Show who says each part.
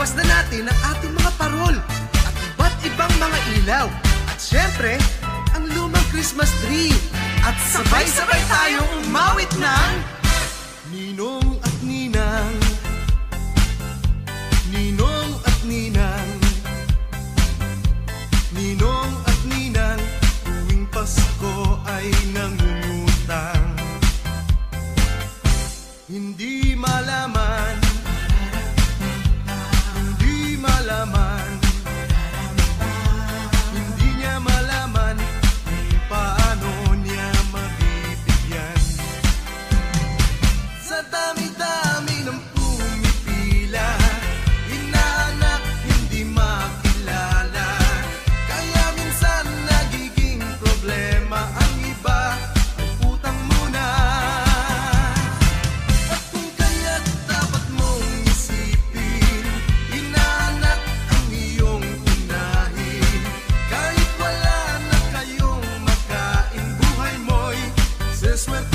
Speaker 1: Lampas na natin ang ating mga parol at iba't ibang mga ilaw. At syempre, ang lumang Christmas tree. At sabay-sabay tayong Christmas.